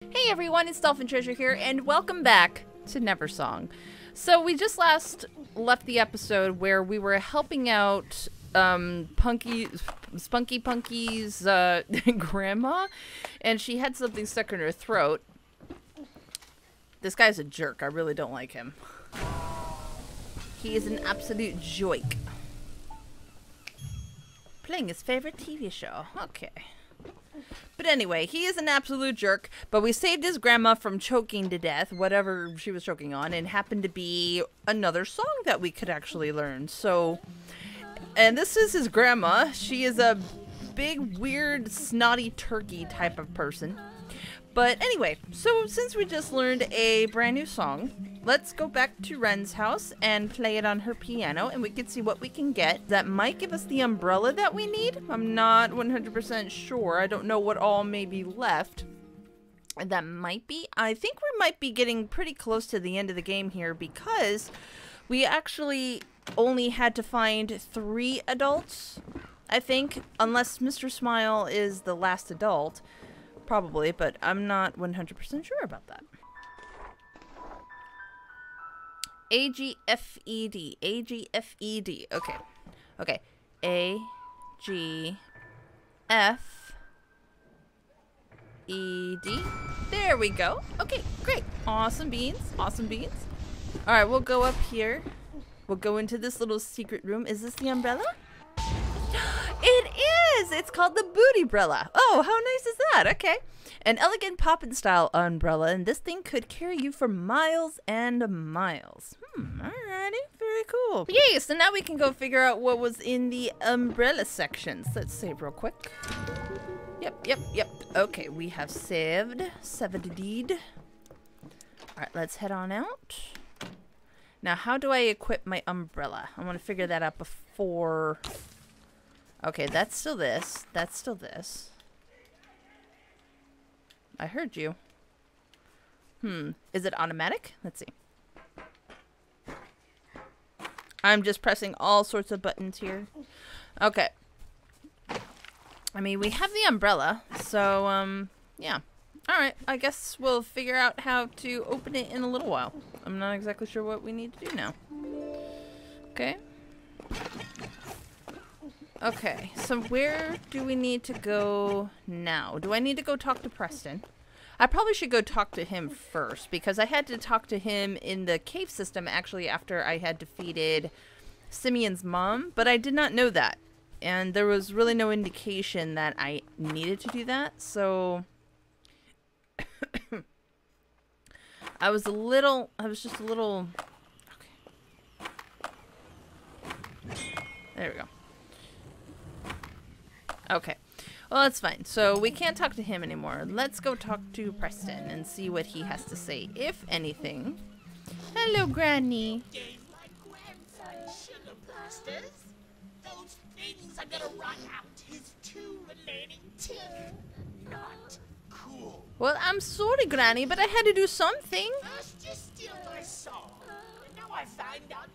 Hey everyone, it's Dolphin Treasure here, and welcome back to Neversong. So we just last left the episode where we were helping out um, Punky, Spunky Punky's uh, grandma, and she had something stuck in her throat. This guy's a jerk. I really don't like him. He is an absolute joik. Playing his favorite TV show. Okay. But anyway, he is an absolute jerk, but we saved his grandma from choking to death, whatever she was choking on, and happened to be another song that we could actually learn. So, and this is his grandma. She is a big, weird, snotty turkey type of person. But anyway, so since we just learned a brand new song, let's go back to Wren's house and play it on her piano and we can see what we can get. That might give us the umbrella that we need. I'm not 100% sure. I don't know what all may be left. That might be. I think we might be getting pretty close to the end of the game here because we actually only had to find three adults, I think, unless Mr. Smile is the last adult. Probably, but I'm not 100% sure about that. A G F E D. A G F E D. Okay. Okay. A G F E D. There we go. Okay, great. Awesome beans. Awesome beans. All right, we'll go up here. We'll go into this little secret room. Is this the umbrella? It is! It's called the Booty Umbrella. Oh, how nice is that? Okay. An elegant poppin' style umbrella, and this thing could carry you for miles and miles. Hmm, alrighty. Very cool. Yay, so now we can go figure out what was in the umbrella sections. Let's save real quick. Yep, yep, yep. Okay, we have saved. Saved deed. Alright, let's head on out. Now, how do I equip my umbrella? I want to figure that out before... Okay, that's still this. That's still this. I heard you. Hmm. Is it automatic? Let's see. I'm just pressing all sorts of buttons here. Okay. I mean, we have the umbrella, so, um, yeah. Alright, I guess we'll figure out how to open it in a little while. I'm not exactly sure what we need to do now. Okay. Okay, so where do we need to go now? Do I need to go talk to Preston? I probably should go talk to him first because I had to talk to him in the cave system actually after I had defeated Simeon's mom, but I did not know that. And there was really no indication that I needed to do that, so I was a little I was just a little okay. There we go. Okay. Well, that's fine. So we can't talk to him anymore. Let's go talk to Preston and see what he has to say, if anything. Hello, Granny. Well, I'm sorry, Granny, but I had to do something. First you steal my. And now I find out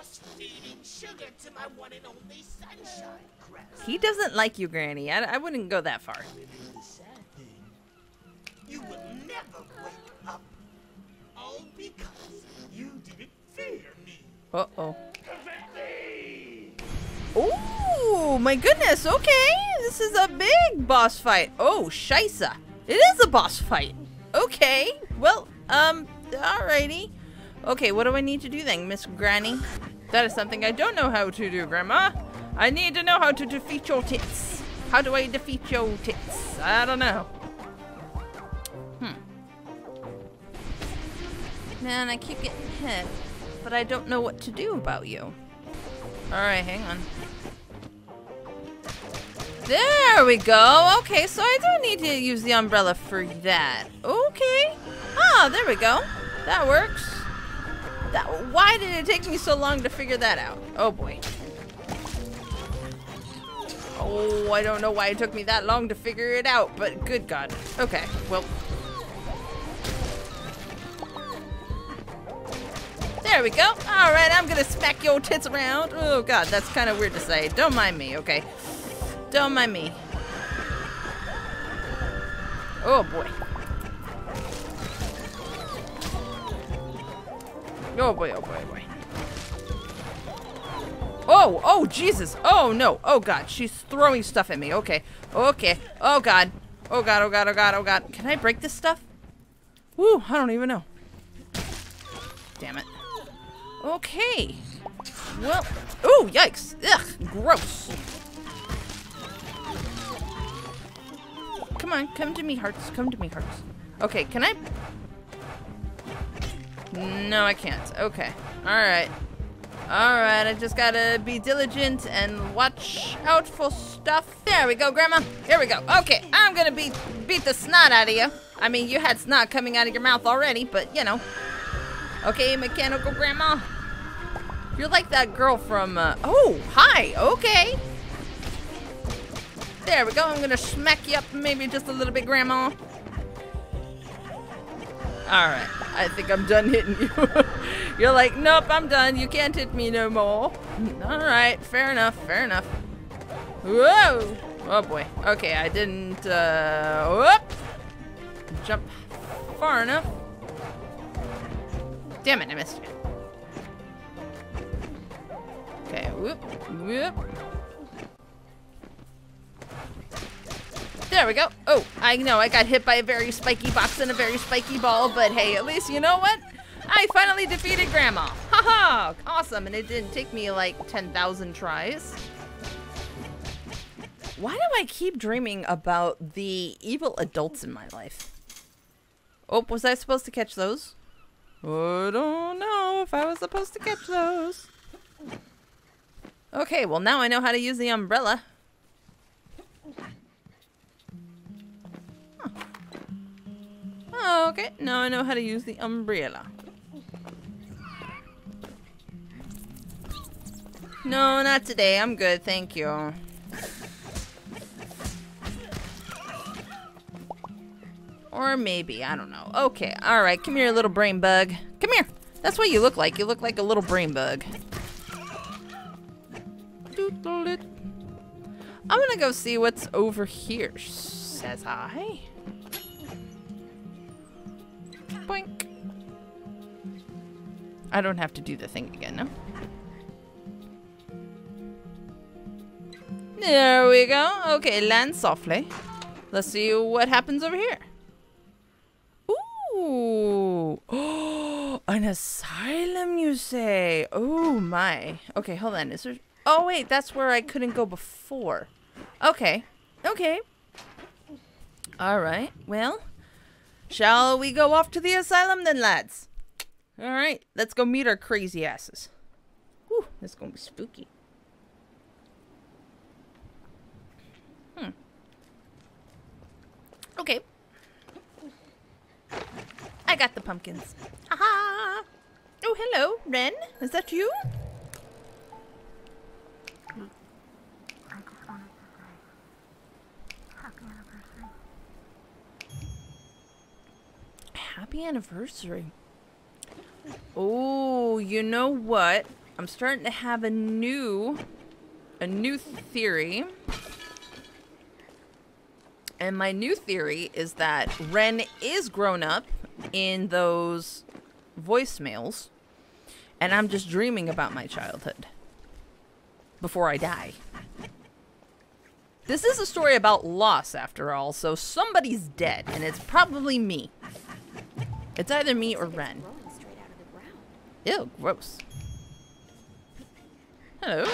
force feeding sugar to my one and only sunshine crest. He doesn't like you, Granny. I, I wouldn't go that far. The sad thing, you will never wake up. All because you didn't fear me. Uh-oh. Oh, my goodness. Okay. This is a big boss fight. Oh, Shisa. It is a boss fight. Okay. Well, um, alrighty. Okay, what do I need to do then, Miss Granny? That is something I don't know how to do, Grandma. I need to know how to defeat your tits. How do I defeat your tits? I don't know. Hmm. Man, I keep getting hit, but I don't know what to do about you. Alright, hang on. There we go. Okay, so I don't need to use the umbrella for that. Okay. Ah, there we go. That works. That. Why did it take me so long to figure that out? Oh boy. Oh, I don't know why it took me that long to figure it out, but good God. Okay, well. There we go. All right, I'm gonna smack your tits around. Oh God, that's kind of weird to say. Don't mind me, okay? Don't mind me. Oh boy. Oh boy, oh boy, oh boy. Oh, oh, Jesus. Oh, no. Oh, God. She's throwing stuff at me. Okay. Okay. Oh, God. Oh, God, oh, God, oh, God, oh, God. Can I break this stuff? Woo, I don't even know. Damn it. Okay. Well, ooh, yikes. Ugh, gross. Come on, come to me, hearts. Come to me, hearts. Okay, can I? No, I can't. Okay. All right. Alright, I just gotta be diligent and watch out for stuff. There we go, Grandma. Here we go. Okay, I'm gonna beat beat the snot out of you. I mean, you had snot coming out of your mouth already, but you know. Okay, mechanical grandma. You're like that girl from, uh, oh, hi, okay. There we go, I'm gonna smack you up maybe just a little bit, grandma. Alright, I think I'm done hitting you. You're like, nope, I'm done. You can't hit me no more. Alright, fair enough, fair enough. Whoa! Oh boy. Okay, I didn't, uh, whoop! Jump far enough. Damn it, I missed you. Okay, whoop, whoop. There we go. Oh, I know I got hit by a very spiky box and a very spiky ball, but hey, at least you know what? I finally defeated Grandma. Haha! -ha! Awesome, and it didn't take me like 10,000 tries. Why do I keep dreaming about the evil adults in my life? Oh, was I supposed to catch those? I don't know if I was supposed to catch those. Okay, well now I know how to use the umbrella. Oh, okay, now I know how to use the umbrella. No, not today. I'm good, thank you. Or maybe, I don't know. Okay, alright, come here, little brain bug. Come here. That's what you look like. You look like a little brain bug. I'm gonna go see what's over here, says I. Boink. I don't have to do the thing again, no? There we go. Okay, land softly. Let's see what happens over here. Ooh. Oh, an asylum, you say? Oh, my. Okay, hold on. Is there... Oh, wait. That's where I couldn't go before. Okay. Okay. All right. Well, shall we go off to the asylum then, lads? All right. Let's go meet our crazy asses. Whew, this is to be spooky. Hmm. Okay. I got the pumpkins. Ha ha! Oh, hello, Wren. Is that you? Happy anniversary. Oh, you know what? I'm starting to have a new a new theory. And my new theory is that Wren is grown up in those voicemails, and I'm just dreaming about my childhood before I die. This is a story about loss, after all, so somebody's dead, and it's probably me. It's either me or Wren. Ew, gross. Hello.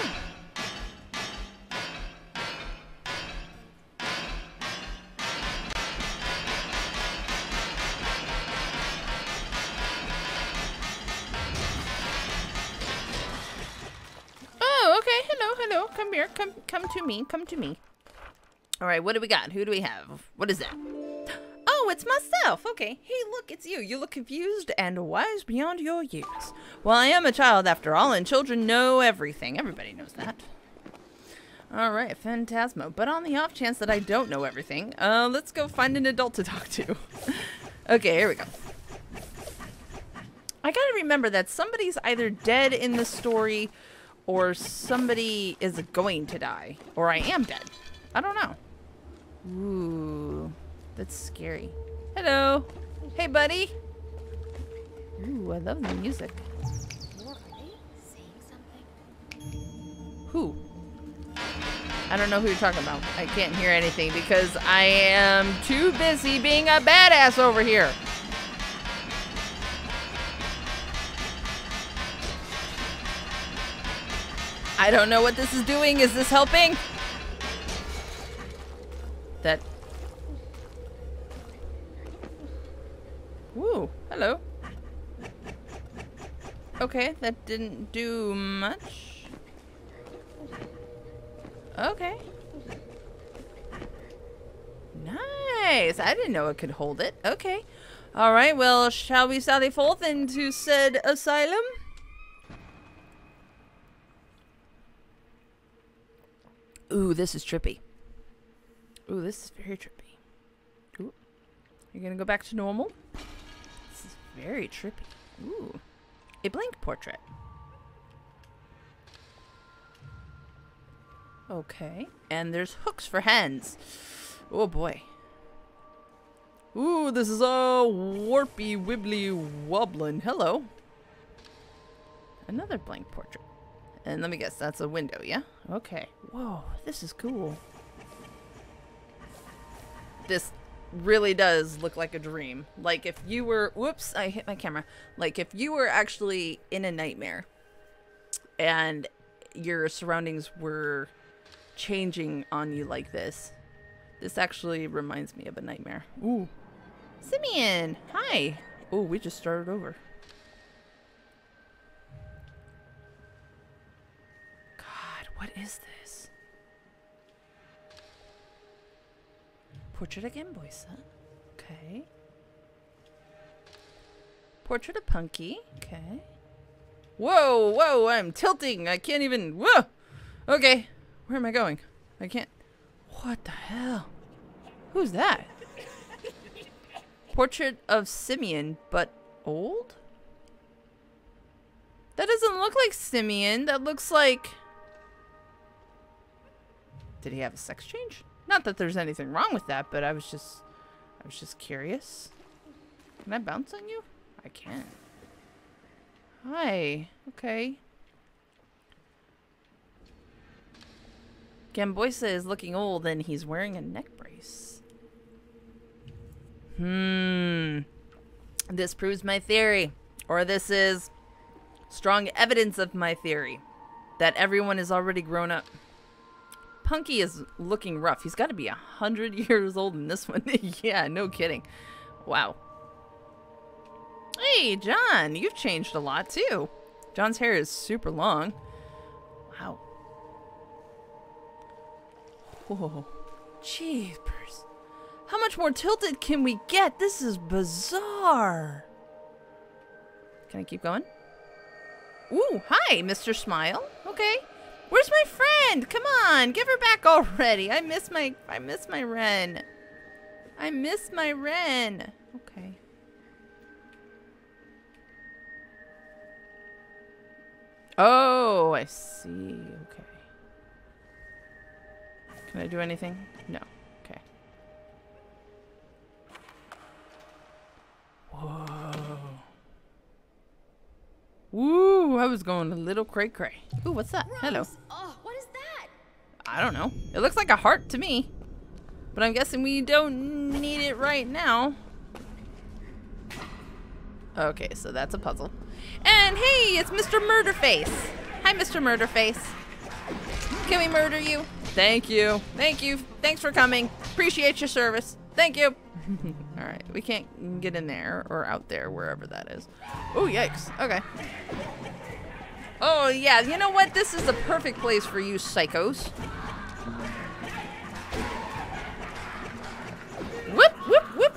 Oh, okay. Hello, hello. Come here. Come come to me. Come to me. All right, what do we got? Who do we have? What is that? Oh, it's myself. Okay. Hey, look, it's you. You look confused and wise beyond your years. Well, I am a child after all, and children know everything. Everybody knows that. All right, Phantasmo. But on the off chance that I don't know everything, uh, let's go find an adult to talk to. okay, here we go. I gotta remember that somebody's either dead in the story or somebody is going to die. Or I am dead. I don't know. Ooh, that's scary. Hello. Hey, buddy. Ooh, I love the music. Who? I don't know who you're talking about. I can't hear anything because I am too busy being a badass over here. I don't know what this is doing. Is this helping? Hello. Okay, that didn't do much. Okay. Nice. I didn't know it could hold it. Okay. All right. Well, shall we sally forth into said asylum? Ooh, this is trippy. Ooh, this is very trippy. Ooh. You're gonna go back to normal? Very trippy. Ooh. A blank portrait. Okay. And there's hooks for hands. Oh boy. Ooh, this is all warpy, wibbly, wobbling. Hello. Another blank portrait. And let me guess, that's a window, yeah? Okay. Whoa, this is cool. This really does look like a dream. Like if you were, whoops, I hit my camera. Like if you were actually in a nightmare and your surroundings were changing on you like this. This actually reminds me of a nightmare. Ooh. Simeon, hi. Oh, we just started over. God, what is this? Portrait again, boys. Okay. Portrait of Punky. Okay. Whoa, whoa, I'm tilting. I can't even. Whoa. Okay. Where am I going? I can't. What the hell? Who's that? Portrait of Simeon, but old? That doesn't look like Simeon. That looks like... Did he have a sex change? Not that there's anything wrong with that, but I was just... I was just curious. Can I bounce on you? I can. Hi. Okay. Gamboisa is looking old and he's wearing a neck brace. Hmm. This proves my theory. Or this is strong evidence of my theory that everyone is already grown up. Punky is looking rough. He's got to be a hundred years old in this one. yeah, no kidding. Wow. Hey, John, you've changed a lot too. John's hair is super long. Wow. Whoa. Jeepers. How much more tilted can we get? This is bizarre. Can I keep going? Ooh, hi, Mr. Smile. Okay. Where's my friend? Come on, give her back already. I miss my I miss my Wren. I miss my Wren. Okay. Oh, I see. Okay. Can I do anything? No. Okay. Whoa. Woo, I was going a little cray cray. Ooh, what's that? Rose. Hello. Oh, what is that? I don't know. It looks like a heart to me. But I'm guessing we don't need it right now. Okay, so that's a puzzle. And hey, it's Mr. Murderface. Hi, Mr. Murderface. Can we murder you? Thank you. Thank you. Thanks for coming. Appreciate your service. Thank you. All right, we can't get in there or out there, wherever that is. Oh, yikes. Okay. Oh, yeah. You know what? This is the perfect place for you psychos. Whoop, whoop, whoop.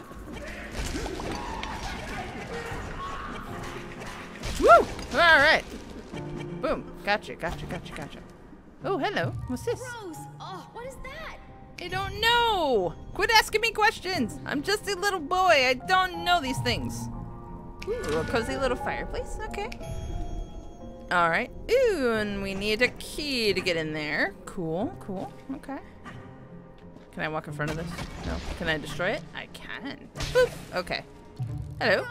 Woo! All right. Boom. Gotcha, gotcha, gotcha, gotcha. Oh, hello. What's this? Rose. Oh, what is that? I don't know. Quit asking me questions. I'm just a little boy. I don't know these things. Ooh, a cozy little fireplace. Okay. All right. Ooh, and we need a key to get in there. Cool, cool. Okay. Can I walk in front of this? No. Can I destroy it? I can. Boop. Okay. Hello.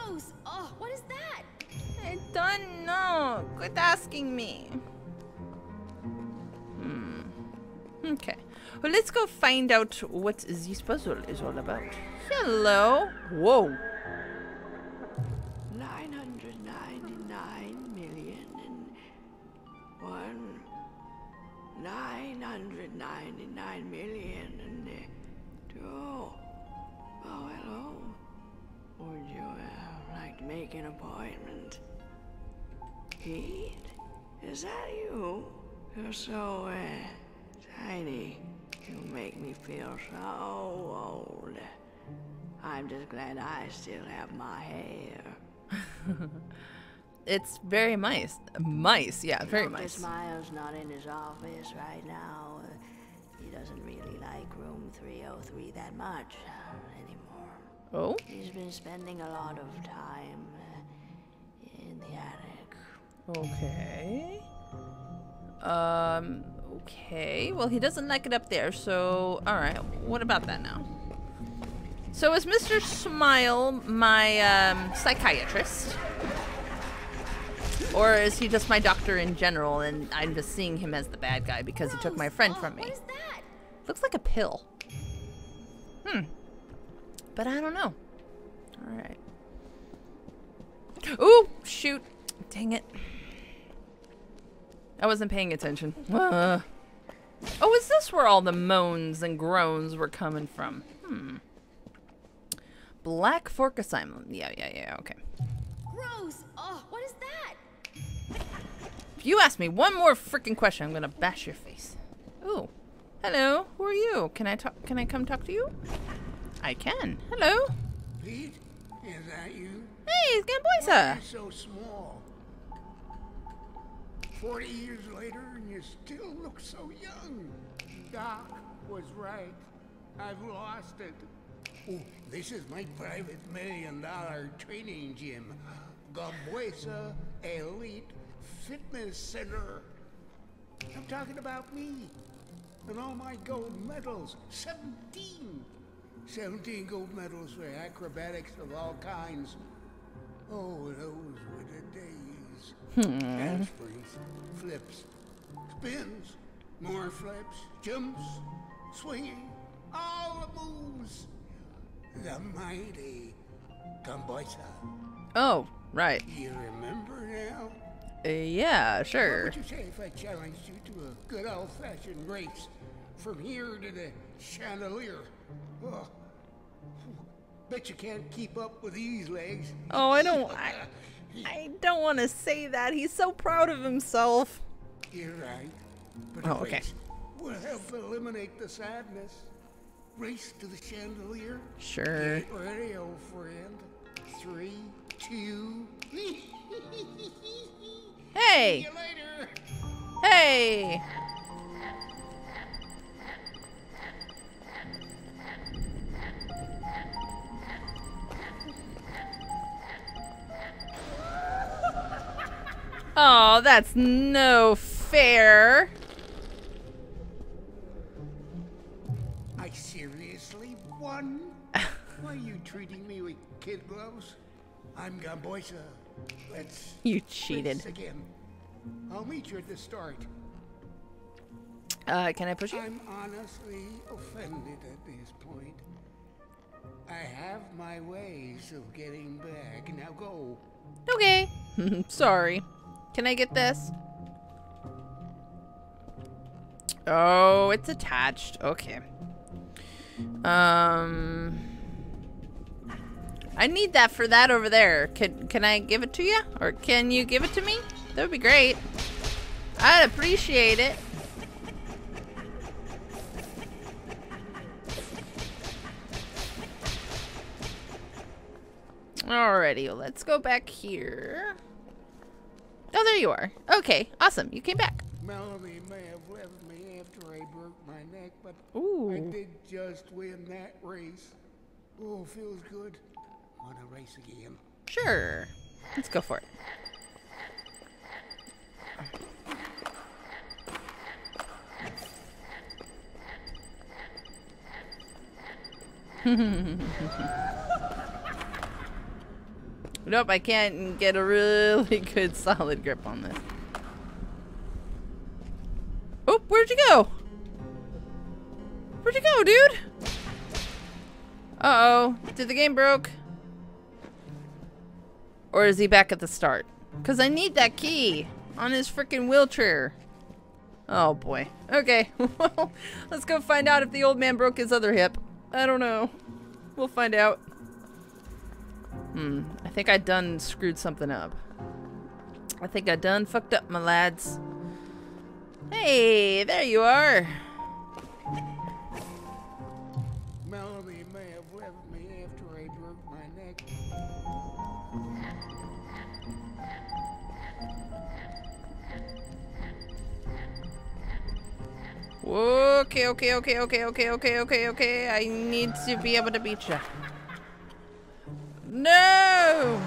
Oh, what is that? I don't know. Quit asking me. Hmm. Okay. Well, let's go find out what this puzzle is all about. Hello. Whoa. 999 million and one. 999 million and uh, two. Oh, hello. Would you uh, like to make an appointment? Peet? Is that you? You're so uh, tiny. You make me feel so old. I'm just glad I still have my hair. It's very mice. Mice, yeah, very Dr. mice. Smiles not in his office right now. He doesn't really like room 303 that much uh, anymore. Oh, He's been spending a lot of time uh, in the attic. okay. Um, okay. Well, he doesn't like it up there, so all right. What about that now? So is Mr. Smile my um, psychiatrist? Or is he just my doctor in general and I'm just seeing him as the bad guy because he took my friend from me? What is that? Looks like a pill. Hmm. But I don't know. Alright. Ooh, shoot. Dang it. I wasn't paying attention. Uh. Oh, is this where all the moans and groans were coming from? Hmm. Black Fork Assignment. Yeah, yeah, yeah, okay. Gross. Oh, what is that? If you ask me one more freaking question, I'm gonna bash your face. Ooh. Hello, who are you? Can I talk can I come talk to you? I can. Hello. Peet, is that you? Hey, it's Why Gamboisa. are so small? Forty years later, and you still look so young. Doc was right. I've lost it. Oh, this is my private million-dollar training gym, Gamboisa Elite Fitness Center. I'm talking about me and all my gold medals. Seventeen. 17 gold medals for acrobatics of all kinds. Oh, those were the days. Handsprings, flips, spins, more flips, jumps, swinging, all the moves. The mighty Gamboisa. Oh, right. You remember now? Uh, yeah, What sure. would you say if I challenged you to a good old-fashioned race from here to the chandelier? Oh, bet you can't keep up with these legs. Oh, I don't I, I don't want to say that. He's so proud of himself. You're right. But Oh, okay. We'll help eliminate the sadness. Race to the chandelier. Sure. Get ready, old friend. Three, two. See Hey. you later. Hey. Oh, that's no fair. I seriously won? Why are you treating me with kid gloves? I'm Gamboisa. Let's You cheated. again. I'll meet you at the start. Uh, can I push you? I'm honestly offended at this point. I have my ways of getting back. Now go. Okay. Sorry. Can I get this? Oh, it's attached. Okay. Um I need that for that over there. Can can I give it to you? Or can you give it to me? That would be great. I'd appreciate it. Alrighty, let's go back here. Oh, there you are. Okay, awesome. You came back. Melanie may have left me after I broke my neck, but I Ooh. did just win that race. Oh, feels good. Wanna race again? Sure. Let's go for it. nope, I can't get a really good solid grip on this. Oh, where'd you go? Where'd you go, dude? Uh-oh. Did the game broke? Or is he back at the start? Because I need that key on his freaking wheelchair. Oh boy. Okay, well, let's go find out if the old man broke his other hip. I don't know. We'll find out. Hmm, I think I done screwed something up. I think I done fucked up, my lads. Hey, there you are. Melody may have left me after I broke my neck. Okay, okay, okay, okay, okay, okay, okay, okay. I need to be able to beat you. No!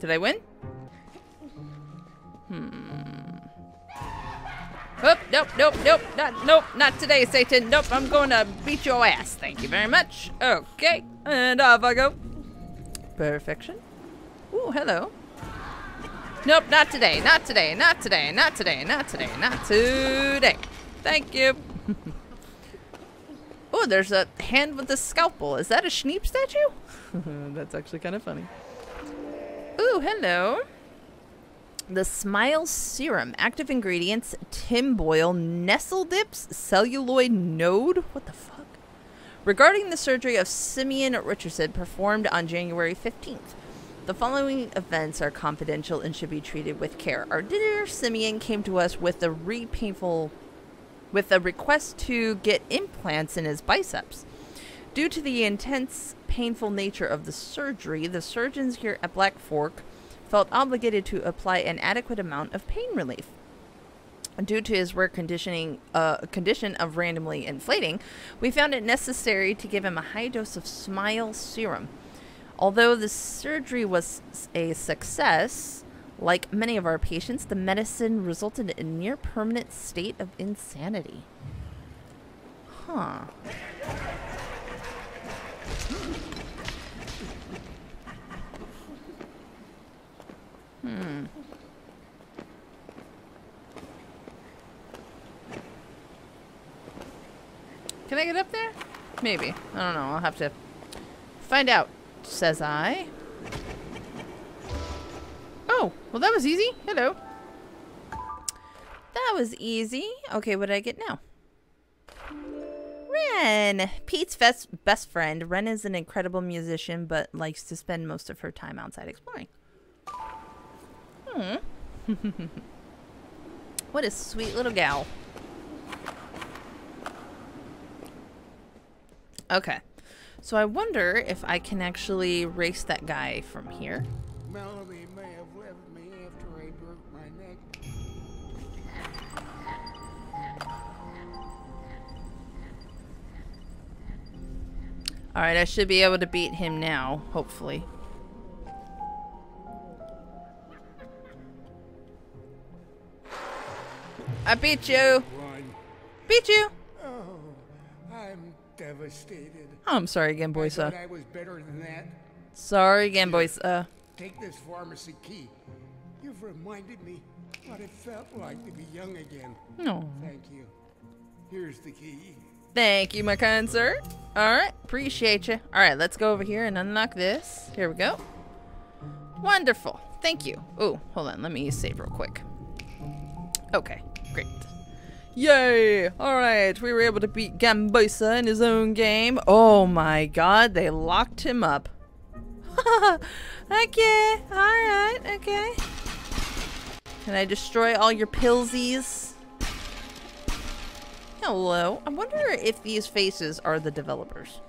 Did I win? Hmm. Oh, nope, nope, nope, not, nope, not today, Satan. Nope, I'm going to beat your ass. Thank you very much. Okay, and off I go. Perfection. Ooh, hello. Nope, not today, not today, not today, not today, not today, not today. Thank you. Oh, there's a hand with a scalpel. Is that a Schneep statue? That's actually kind of funny. Ooh, hello. The Smile Serum. Active ingredients, Tim Boyle, Nestle Dips, Celluloid Node. What the fuck? Regarding the surgery of Simeon Richardson performed on January 15th. The following events are confidential and should be treated with care. Our dear Simeon came to us with a re painful with a request to get implants in his biceps. Due to the intense, painful nature of the surgery, the surgeons here at Black Fork felt obligated to apply an adequate amount of pain relief. Due to his rare conditioning, uh, condition of randomly inflating, we found it necessary to give him a high dose of Smile serum. Although the surgery was a success, like many of our patients, the medicine resulted in a near permanent state of insanity. Huh. Hmm. Can I get up there? Maybe. I don't know. I'll have to find out, says I. Well that was easy. Hello. That was easy. Okay, what did I get now? Wren! Peet's best, best friend. Wren is an incredible musician, but likes to spend most of her time outside exploring. Hmm. what a sweet little gal. Okay. So I wonder if I can actually race that guy from here. Melody Alright, I should be able to beat him now, hopefully. I beat you! Beat you! Oh, I'm devastated. Oh, I'm sorry again, I boys. Uh, I was better than that. sorry again, boys. Uh, Take this pharmacy key. You've reminded me what it felt like to be young again. no. Thank you. Here's the key. Thank you, my kind sir. Alright, appreciate you. Alright, let's go over here and unlock this. Here we go. Wonderful. Thank you. Oh, hold on. Let me save real quick. Okay, great. Yay! Alright, we were able to beat Gambosa in his own game. Oh my god, they locked him up. okay, alright, okay. Can I destroy all your pillsies? Hello. I wonder if these faces are the developers.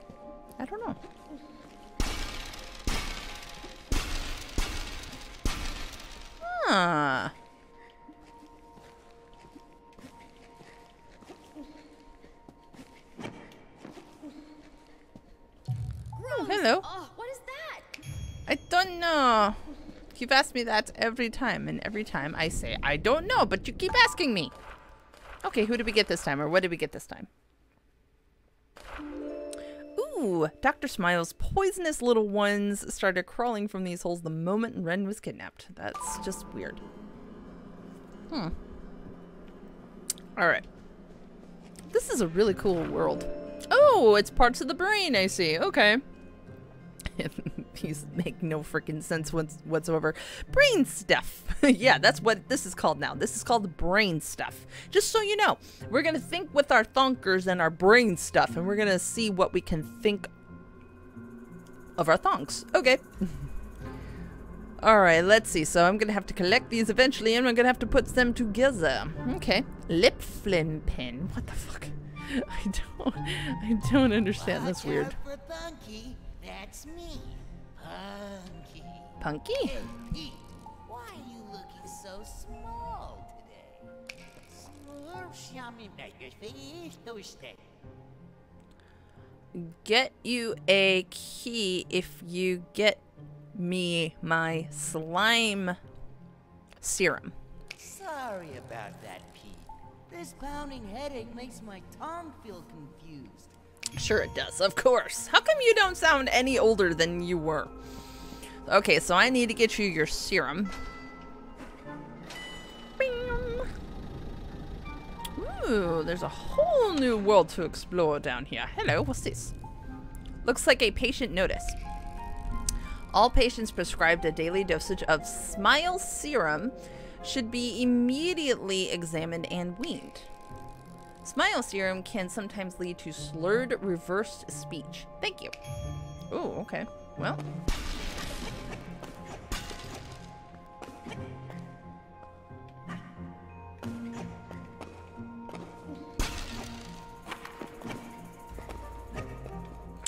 I don't know. Huh. Oh, hello. Oh, what is that? I don't know. You've asked me that every time, and every time I say, I don't know, but you keep asking me. Okay, who did we get this time, or what did we get this time? Ooh, Dr. Smile's poisonous little ones started crawling from these holes the moment Wren was kidnapped. That's just weird. Hmm. Alright. This is a really cool world. Oh, it's parts of the brain, I see. Okay. These make no freaking sense whatsoever. Brain stuff. yeah, that's what this is called now. This is called brain stuff. Just so you know, we're going to think with our thonkers and our brain stuff, and we're going to see what we can think of our thonks. Okay. Alright, let's see. So I'm going to have to collect these eventually, and I'm going to have to put them together. Okay. Lip flim pen. What the fuck? I don't, I don't understand. That's weird. That's me, Punky. Punky? Hey, why are you looking so small today? Get you a key if you get me my slime serum. Sorry about that, Peet. This pounding headache makes my tongue feel confused. Sure it does, of course. How come you don't sound any older than you were? Okay, so I need to get you your serum. Ooh, there's a whole new world to explore down here. Hello, what's this? Looks like a patient notice. All patients prescribed a daily dosage of Smile Serum should be immediately examined and weaned. Smile serum can sometimes lead to slurred, reversed speech. Thank you. Oh, okay. Well.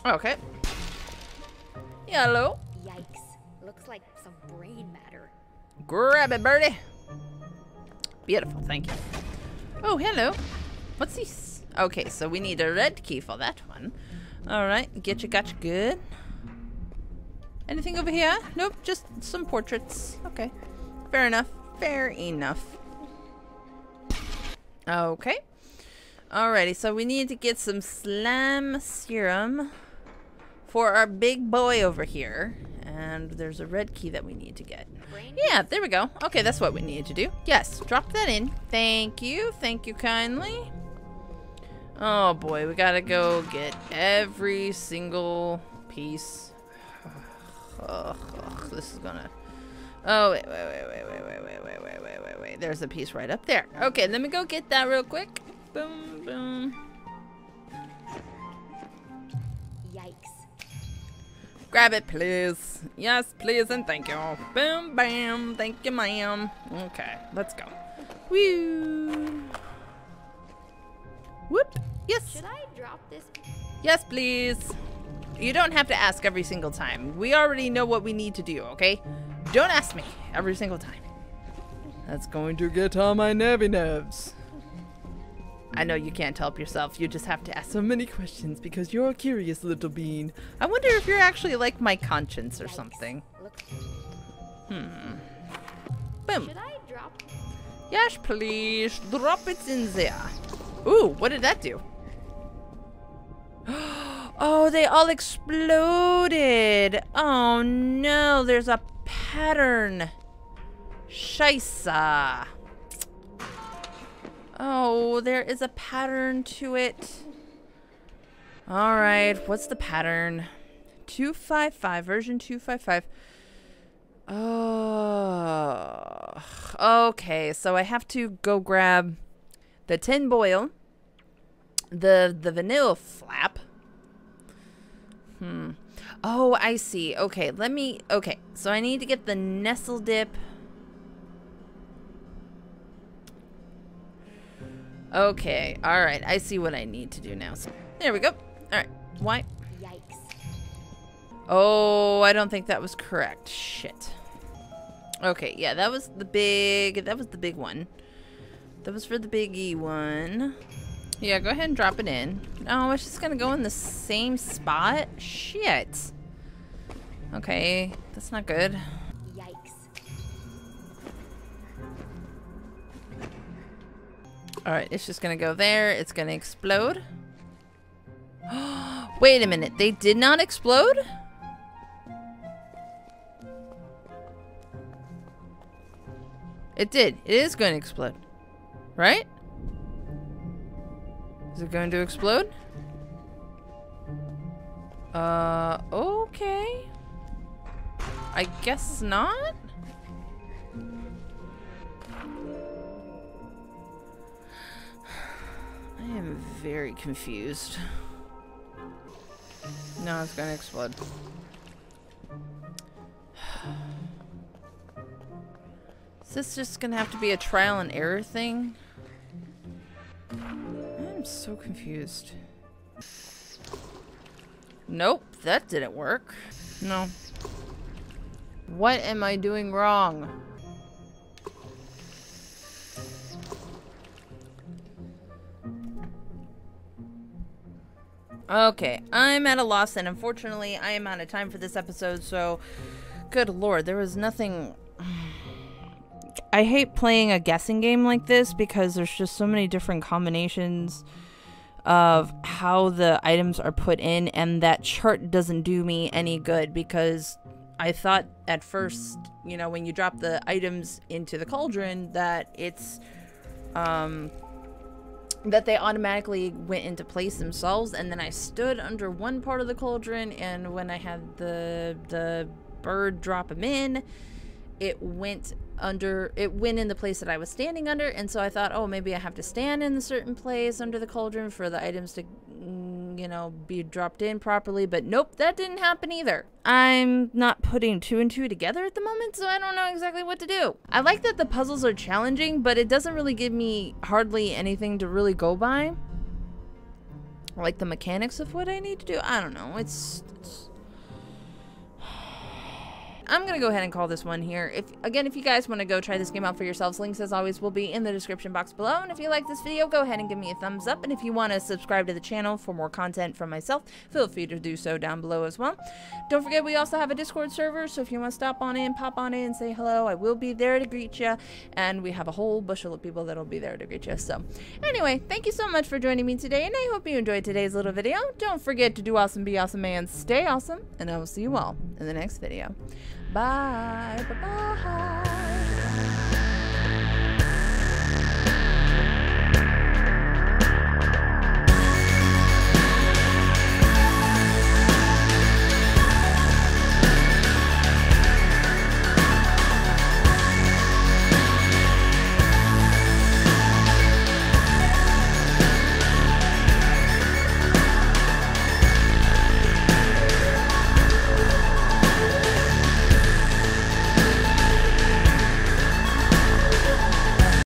Okay. Hello. Yikes. Looks like some brain matter. Grab it, birdie. Beautiful, thank you. Oh, hello. What's this? Okay, so we need a red key for that one. Alright, getcha you, got you good. Anything over here? Nope, just some portraits. Okay. Fair enough. Fair enough. Okay. Alrighty, so we need to get some slam serum for our big boy over here. And there's a red key that we need to get. Yeah, there we go. Okay, that's what we need to do. Yes, drop that in. Thank you. Thank you kindly. Oh boy, we gotta go get every single piece. Ugh, ugh, this is gonna... Oh, wait, wait, wait, wait, wait, wait, wait, wait, wait, wait, wait, wait. There's a piece right up there. Okay, let me go get that real quick. Boom, boom. Yikes. Grab it, please. Yes, please, and thank you. Boom, bam. Thank you, ma'am. Okay, let's go. Woo. Whoop. Yes. Should I drop this? Yes, please. You don't have to ask every single time. We already know what we need to do, okay? Don't ask me every single time. That's going to get on my nervy nerves. I know you can't help yourself. You just have to ask so many questions because you're a curious little bean. I wonder if you're actually like my conscience or something. Hmm. Boom. Should I drop? Yes, please. Drop it in there. Ooh, what did that do? Oh, they all exploded. Oh no, there's a pattern. Scheisse. Oh, there is a pattern to it. Alright, what's the pattern? 255, version 255. Oh. Okay, so I have to go grab the tin boil, the the vanilla flap. Hmm. Oh, I see. Okay, let me. Okay, so I need to get the nestle dip. Okay, all right. I see what I need to do now. So, there we go. All right. Why? Yikes. Oh, I don't think that was correct. Shit. Okay, yeah, that was the big. That was the big one. That was for the biggie one. Yeah, go ahead and drop it in. Oh, it's just gonna go in the same spot? Shit. Okay, that's not good. Yikes. Alright, it's just gonna go there. It's gonna explode. Wait a minute, they did not explode? It did. It is going to explode. Right? Is it going to explode? Uh, okay. I guess not? I am very confused. No, it's gonna explode. Is this just gonna have to be a trial and error thing? So confused. Nope, that didn't work. No. What am I doing wrong? Okay, I'm at a loss, and unfortunately, I am out of time for this episode, so good lord, there was nothing. I hate playing a guessing game like this because there's just so many different combinations of how the items are put in, and that chart doesn't do me any good because I thought at first, you know, when you drop the items into the cauldron, that it's um that they automatically went into place themselves and then I stood under one part of the cauldron and when I had the the bird drop them in it went under it went in the place that I was standing under and so I thought oh maybe I have to stand in a certain place under the cauldron for the items to mm, you know be dropped in properly but nope that didn't happen either. I'm not putting two and two together at the moment so I don't know exactly what to do. I like that the puzzles are challenging but it doesn't really give me hardly anything to really go by. Like the mechanics of what I need to do I don't know it's, it's I'm gonna go ahead and call this one here. If again, if you guys want to go try this game out for yourselves, links as always will be in the description box below. And if you like this video, go ahead and give me a thumbs up. And if you want to subscribe to the channel for more content from myself, feel free to do so down below as well. Don't forget we also have a Discord server, so if you want to stop on in, pop on in, and say hello, I will be there to greet you. And we have a whole bushel of people that'll be there to greet you. So anyway, thank you so much for joining me today, and I hope you enjoyed today's little video. Don't forget to do awesome, be awesome, and stay awesome. And I will see you all in the next video. Bye. Bye-bye.